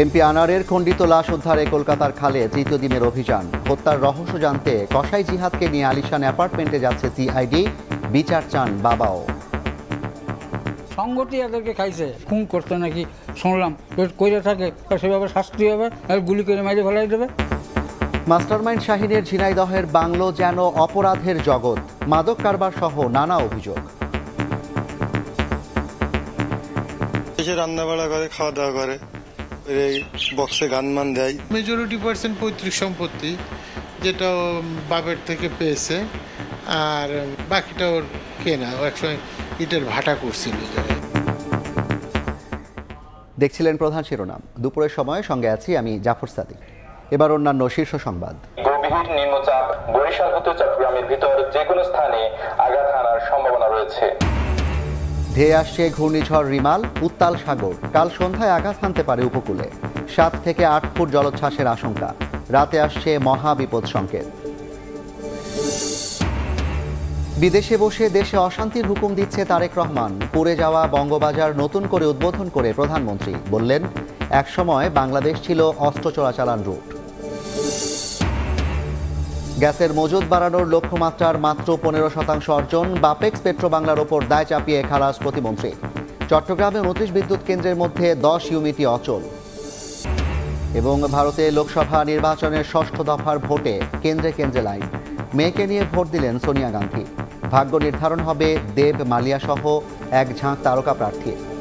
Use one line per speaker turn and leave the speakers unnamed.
MP আনারের খণ্ডিত লাশ উদ্ধারে কলকাতার খালে তৃতীয় দিনের অভিযান। হত্যার রহস্য জানতে কসাই জিহাদকে নিয়ে আলিশান অ্যাপার্টমেন্টে যাচ্ছে সিআইডি। বিচার চান বাবাও।
সংগতি এদেরকে খাইছে। খুন করতে নাকি শুনলাম। করে থাকে সেভাবে শাস্তি হবে আর গুলি করে মেরে ফেলাই দেবে।
মাস্টারমাইন্ড শাহিনের ঝিনাইদহের বাংলো যেন অপরাধের জগৎ। মাদক কারবার সহ নানা অভিযোগ।
এসে রান্না বাড়া করে খাওয়া দাওয়া করে। বক্সে গান মান দেয়।
মেজরিটি পার্সেন্ট পৈতৃক সম্পত্তি যেটা বাপের থেকে পেয়েছে আর বাকিটা ওর কেনা। ও একসময় ইটের ভাটা করছিল
দেখছিলেন প্রধান শিরোনাম। দুপুরের সময় সঙ্গে আছি আমি জাফর সাদিক। এবার অন্যান্য শীর্ষ সংবাদ।
গভীর নিম্নচাপ বরিশাল হতে চট্টগ্রামের ভিতর যে কোনো স্থানে আঘাত হানার সম্ভাবনা রয়েছে।
ধেয়ে আসছে ঘূর্ণিঝড় রিমাল, উত্তাল সাগর। কাল সন্ধ্যায় আঘাত হানতে পারে উপকূলে। সাত থেকে আট ফুট জলোচ্ছ্বাসের আশঙ্কা। রাতে আসছে মহা বিপদ সংকেত। বিদেশে বসে দেশে অশান্তির হুকুম দিচ্ছে তারেক রহমান। পড়ে যাওয়া বঙ্গবাজার নতুন করে উদ্বোধন করে প্রধানমন্ত্রী। বললেন, একসময় বাংলাদেশ ছিল অস্ত্র চোরাচালান রুট। গ্যাসের মজুদ বাড়ানোর লক্ষ্যমাত্রার মাত্র পনেরো শতাংশ অর্জন। বাপেক্স পেট্রো বাংলার ওপর দায় চাপিয়ে খালাস প্রতিমন্ত্রী। চট্টগ্রামে উনত্রিশ বিদ্যুৎ কেন্দ্রের মধ্যে দশ ইউনিটি অচল। এবং ভারতে লোকসভা নির্বাচনের ষষ্ঠ দফার ভোটে কেন্দ্রে কেন্দ্রে লাইন। মেয়েকে নিয়ে ভোট দিলেন সোনিয়া গান্ধী। ভাগ্য নির্ধারণ হবে দেব মালিয়া সহ এক ঝাঁক তারকা প্রার্থী।